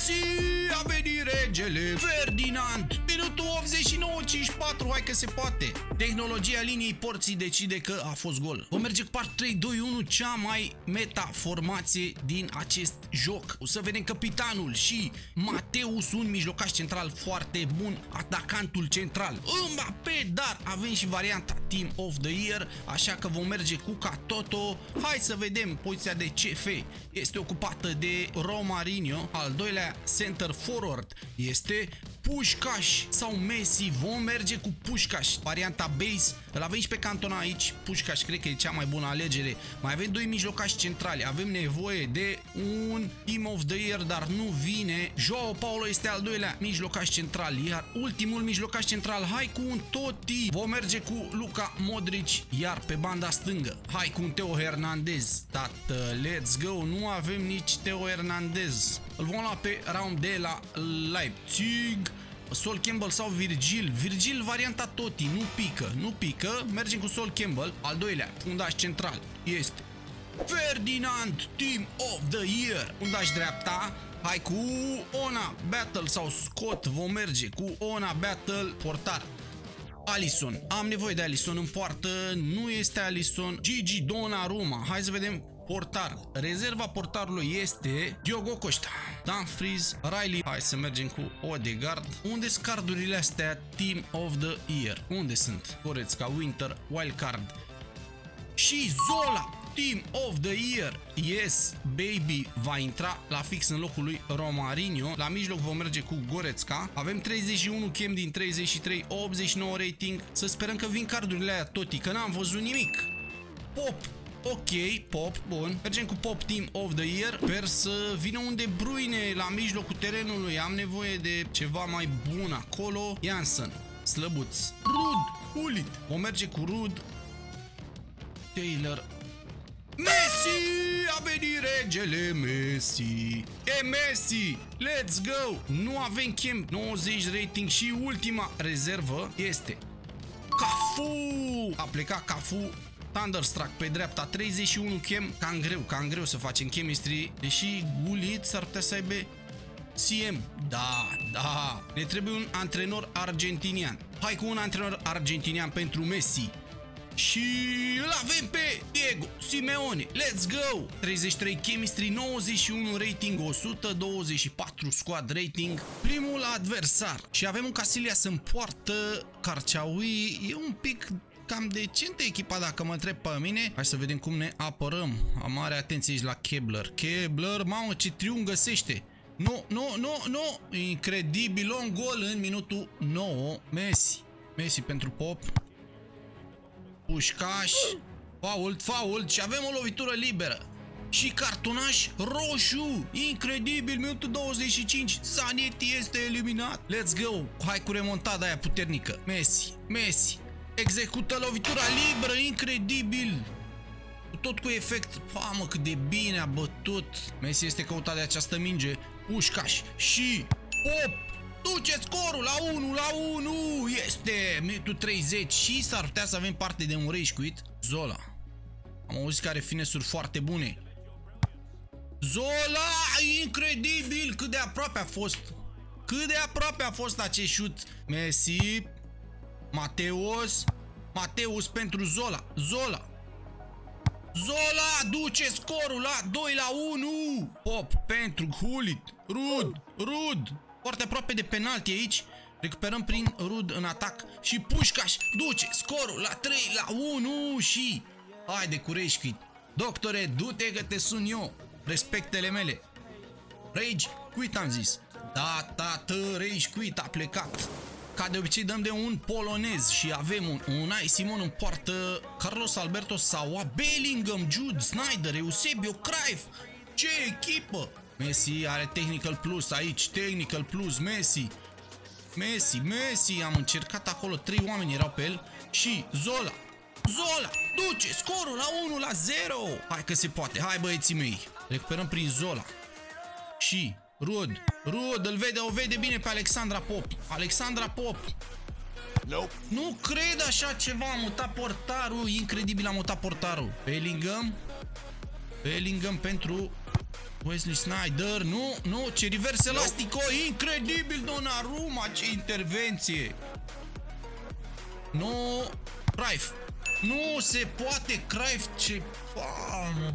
Messi a venit regele Ferdinand Minutul 89-54 Hai că se poate. Tehnologia liniei porții decide că a fost gol. Vom merge cu part 3-2-1 Cea mai meta formație din acest joc. O să vedem capitanul și Mateus Un mijlocaș central foarte bun Atacantul central. Mbappé Dar avem și varianta Team of the Year Așa că vom merge cu Catoto Hai să vedem poziția de CF Este ocupată de Romarinho. Al doilea center forward este Pușcaș sau Messi. Vom merge cu Pușcaș. Varianta base. Îl avem și pe Cantona aici. Pușcaș cred că e cea mai bună alegere. Mai avem doi mijlocași centrali. Avem nevoie de un Team of the Year, dar nu vine. Joao Paulo este al doilea mijlocaș central. Iar ultimul mijlocaș central, hai cu un Toti. Vom merge cu Luca Modric. Iar pe banda stângă, hai cu un Teo Hernandez. Tată, let's go. Nu avem nici Teo Hernandez. Îl vom lua pe round de la Leipzig. Sol Campbell sau Virgil. Virgil varianta Toti, nu pică, nu pică. Mergem cu Sol Campbell. Al doilea, fundaș central, este Ferdinand Team of the Year. Fundaș dreapta, hai cu Ona Battle sau Scott. Vom merge cu Ona Battle portar. Alison. Am nevoie de Alison în poartă. Nu este Alison. Gigi Donnarumma. Hai să vedem portar. Rezerva portarului este Diogo Costa. Dumfries, Riley. Hai să mergem cu Odegaard. Unde sunt cardurile astea Team of the Year? Unde sunt? Goretzka, Winter, Wildcard. Și Zola, Team of the Year. Yes, baby, va intra la fix în locul lui Romarinho. La mijloc vom merge cu Goretzka. Avem 31 chem din 33, 89 rating. Să sperăm că vin cardurile aia toti, că n-am văzut nimic. Pop, Ok, Pop, bun. Mergem cu Pop Team of the Year. Sper să vină un De Bruyne la mijlocul terenului. Am nevoie de ceva mai bun acolo. Janssen, slăbuț. Rud, Hulit. Vom merge cu Rud. Taylor. Messi! A venit regele Messi! E Messi! Let's go! Nu avem chem 90 rating și ultima rezervă este Cafu! A plecat Cafu Thunderstruck pe dreapta, 31 chem, cam greu, cam greu să facem chemistry, deși Gullit s-ar putea să aibă CM. Da, da, ne trebuie un antrenor argentinian. Hai cu un antrenor argentinian pentru Messi. Și îl avem pe Diego Simeone. Let's go! 33 chemistry, 91 rating, 124 squad rating. Primul adversar. Și avem un Casillas în poartă. Carceaui e un pic cam decentă echipa dacă mă întreb pe mine. Hai să vedem cum ne apărăm. Am mare atenție aici la Kebler. Kebler, mamă, ce triunghi găsește. Nu, nu, nu, nu. Incredibil, un gol în minutul 9. Messi. Messi pentru Pop. Pușcaș. Fault, fault și avem o lovitură liberă. Și cartonaș roșu. Incredibil, minutul 25. Zanetti este eliminat. Let's go. Hai cu remontada aia puternică. Messi, Messi. Execută lovitura liberă, incredibil! Tot cu efect. Mamă, cât de bine a bătut. Messi este căutat de această minge. Pușcaș și Pop. Duce scorul la 1 la 1. Este minutul 30 și s-ar putea să avem parte de un rage quit. Zola. Am auzit că are finesuri foarte bune. Zola! Incredibil! Cât de aproape a fost. Cât de aproape a fost acest șut. Messi Mateus. Mateus pentru Zola. Zola. Zola duce scorul la 2 la 1. Pop pentru Hulit. Rud. Rud. Foarte aproape de penalti aici. Recuperăm prin Rud în atac. Și Pușcaș duce scorul la 3 la 1 și... Haide cu Reșquit. Doctore, du-te că te sun eu. Respectele mele. Rage quit am zis. Da, tată, Rage quit a plecat. Ca de obicei dăm de un polonez și avem un Unai Simon în poartă, Carlos Alberto Saua, Bellingham, Jude, Snyder, Eusebio, Cruyff. Ce echipă! Messi are Technical Plus aici, Technical Plus, Messi. Messi, Messi, am încercat acolo, trei oameni erau pe el și Zola. Zola, duce scorul la 1 la 0. Hai că se poate, hai băieții mei. Recuperăm prin Zola. Și Rud. Rud, îl vede, o vede bine pe Alexandra Pop. Alexandra Pop. Nope. Nu cred așa ceva, am mutat portarul, incredibil am mutat portarul. Bellingham. Bellingham pentru Wesley Snyder, nu, nu, ce revers elastico, incredibil Donnarumma, ce intervenție. Nu, Cruyff. Nu se poate, Cruyff, ce...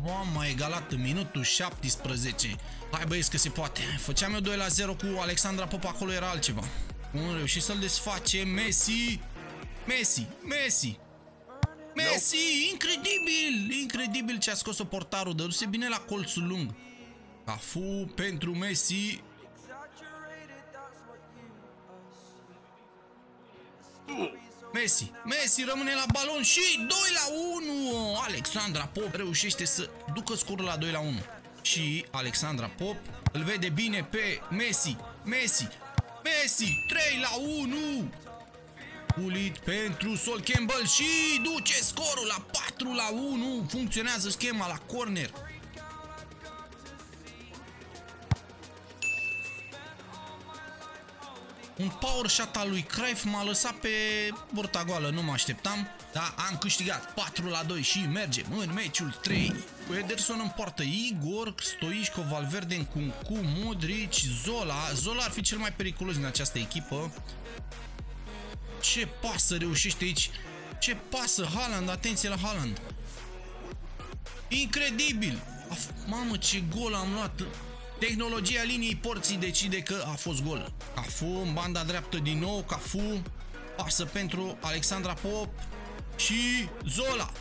Mamă, a egalat în minutul 17. Hai băieți că se poate. Făceam eu 2 la 0 cu Alexandra Pop, acolo era altceva. Cum reușit să-l desface Messi. Messi, Messi. Messi, incredibil, incredibil ce a scos-o portarul, dăduse bine la colțul lung. Cafu pentru Messi. Messi, Messi rămâne la balon și 2 la 1. Alexandra Pop reușește să ducă scorul la 2 la 1. Și Alexandra Pop îl vede bine pe Messi. Messi, Messi, 3 la 1. Pulit pentru Sol Campbell și duce scorul la 4 la 1. Funcționează schema la corner. Un power shot al lui Cruyff m-a lăsat pe burta goală, nu mă așteptam, dar am câștigat 4 la 2 și mergem în meciul 3. Cu Ederson în poartă Igor, Stoichko, Valverde, Kunku, Modric, Zola. Zola ar fi cel mai periculos din această echipă. Ce pasă reușește aici? Ce pasă Haaland, atenție la Haaland. Incredibil! Mamă, ce gol am luat! Tehnologia liniei porții decide că a fost gol. Cafu în banda dreaptă din nou, Cafu pasă pentru Alexandra Pop și Zola.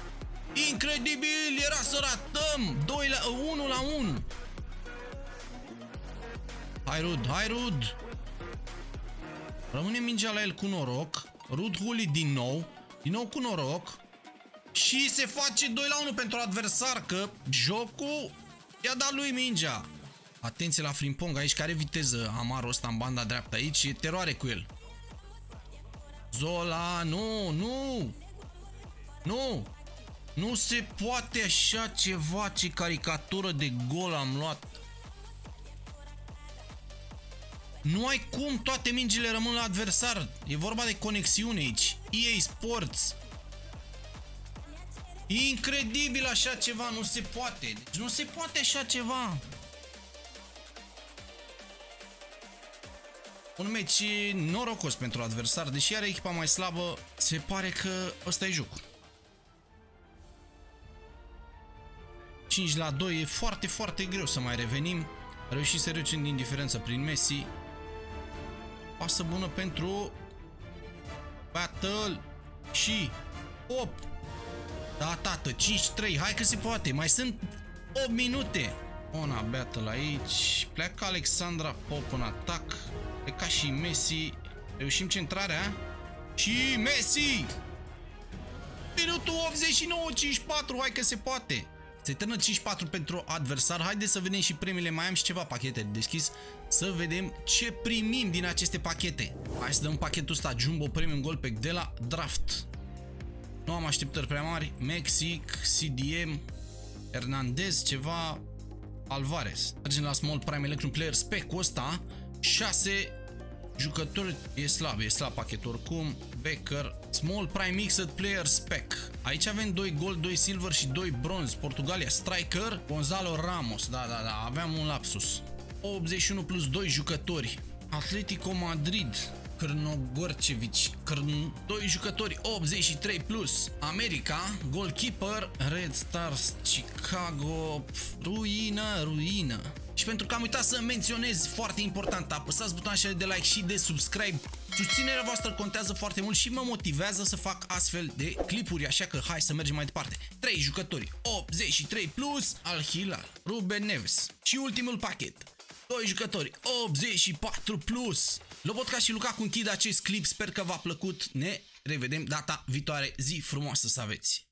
Incredibil, era să ratăm 2 la 1 la 1. Hai Rud, hai Rud. Rămâne mingea la el cu noroc. Rud Huli din nou. Din nou cu noroc. Și se face 2 la 1 pentru adversar că jocul i-a dat lui mingea. Atenție la Frimpong aici, care viteză amarul ăsta în banda dreaptă aici, e teroare cu el. Zola, nu, nu! Nu! Nu se poate așa ceva, ce caricatură de gol am luat. Nu ai cum, toate mingile rămân la adversar. E vorba de conexiune aici. EA Sports. Incredibil așa ceva, nu se poate. Deci nu se poate așa ceva. Un meci norocos pentru adversar, deși are echipa mai slabă, se pare că ăsta e jocul. 5 la 2 e foarte, foarte greu să mai revenim. Reușit să reducem din diferență prin Messi. Pasă bună pentru Battle și 8. Da, tată, 5-3. Hai că se poate. Mai sunt 8 minute. Ona Battle aici. Pleacă Alexandra Pop în atac. E ca și Messi. Reușim centrarea. Și Messi! Minutul 89, 5-4, hai că se poate. Se termină 5-4 pentru adversar. Haideți să vedem și premiile. Mai am și ceva pachete de deschis. Să vedem ce primim din aceste pachete. Hai să dăm pachetul ăsta Jumbo Premium Gold Pack de la Draft. Nu am așteptări prea mari. Mexic, CDM, Hernandez, ceva Alvarez. Mergem la Small Prime Electrum Player spec-ul ăsta. 6 jucători, e slab, e slab pachetul oricum, Becker, Small Prime Mixed Player Spec. Aici avem 2 gold, 2 silver și 2 bronz. Portugalia Striker, Gonzalo Ramos, da, da, da, aveam un lapsus. 81 plus 2 jucători. Atletico Madrid, Crnogorcevici, Crn... 2 jucători, 83 plus. America, goalkeeper, Red Stars, Chicago, ruină, ruină. Și pentru că am uitat să menționez foarte important, apăsați butonul de like și de subscribe. Susținerea voastră contează foarte mult și mă motivează să fac astfel de clipuri, așa că hai să mergem mai departe. 3 jucători, 83 plus, Al Hilal, Ruben Neves și ultimul pachet. 2 jucători, 84 plus. Lobotka și Luca închid acest clip, sper că v-a plăcut. Ne revedem data viitoare. Zi frumoasă să aveți!